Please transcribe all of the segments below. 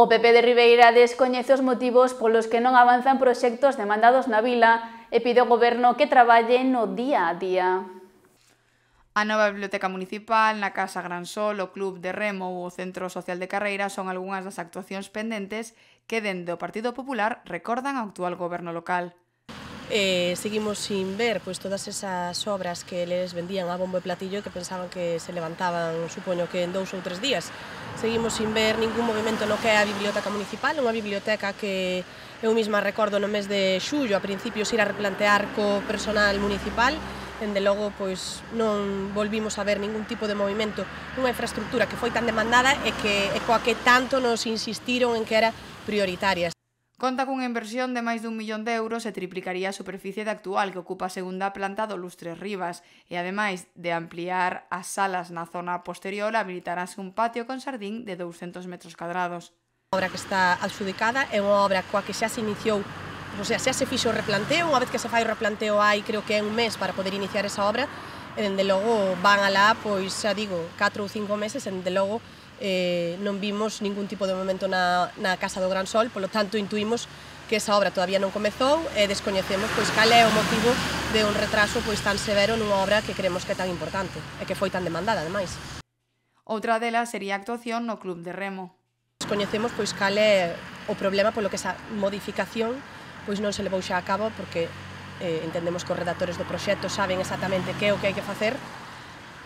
O PP de Ribeira descoñece os motivos polos que non avanzan proxectos demandados na vila e pide ao goberno que traballe no día a día. A nova biblioteca municipal, na Casa Gran Sol, o Club de Remo ou o Centro Social de Carreira son algunhas das actuacións pendentes que dende o Partido Popular recordan ao actual goberno local. Eh, seguimos sin ver pois, todas esas obras que les vendían a bombo e platillo que pensaban que se levantaban, supoño que en dous ou tres días. Seguimos sin ver ningún movimento no que é a Biblioteca Municipal, unha biblioteca que eu mesma recordo no mes de xullo, a principios ir a replantear co personal municipal, dende logo pois non volvimos a ver ningún tipo de movimento nunha infraestructura que foi tan demandada e que e coa que tanto nos insistiron en que era prioritaria. Conta cunha inversión de máis dun millón de euros e triplicaría a superficie da actual que ocupa a segunda planta do Lustres Rivas e ademais de ampliar as salas na zona posterior habilitarase un patio con sardín de 200 metros cadrados. A obra que está adxudicada é unha obra coa que xa se iniciou o sea, xa se fixo o replanteo, unha vez que se fai o replanteo hai creo que é un mes para poder iniciar esa obra, e dende logo van alá, pois xa digo, 4 ou 5 meses, e dende logo eh, non vimos ningún tipo de momento na, na Casa do Gran Sol, polo tanto intuímos que esa obra todavía non comezou e descoñecemos pois cal é o motivo de un retraso pois tan severo nunha obra que creemos que é tan importante e que foi tan demandada, ademais. Outra delas sería a actuación no Club de Remo. Descoñecemos pois cal é o problema polo que esa modificación pois non se levou xa a cabo porque eh, entendemos que os redactores do proxecto saben exactamente que é o que hai que facer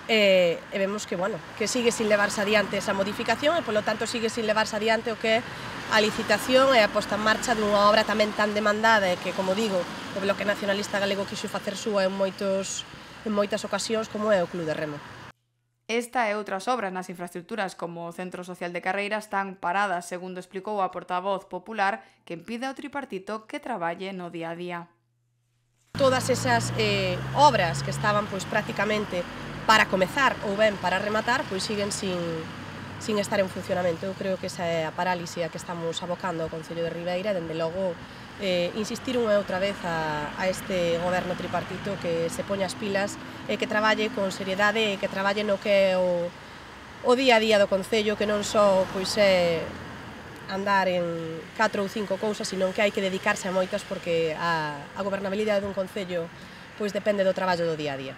e, e vemos que, bueno, que sigue sin levarse adiante esa modificación e, polo tanto, sigue sin levarse adiante o que é a licitación e a posta en marcha dunha obra tamén tan demandada e que, como digo, o Bloque Nacionalista Galego quixo facer súa en, moitos, en moitas ocasións como é o Club de Remo. Esta e outras obras nas infraestructuras como o Centro Social de Carreira están paradas, segundo explicou a portavoz popular, que impide ao tripartito que traballe no día a día. Todas esas eh, obras que estaban pois prácticamente para comezar ou ben para rematar, pois siguen sin, sin estar en funcionamento. Eu creo que esa é a parálise a que estamos abocando ao Concello de Ribeira, dende logo eh, insistir unha outra vez a, a este goberno tripartito que se poña as pilas e que traballe con seriedade e que traballe no que é o, o día a día do Concello, que non só pois, é andar en 4 ou 5 cousas, senón que hai que dedicarse a moitas porque a, a gobernabilidade dun Concello pois depende do traballo do día a día.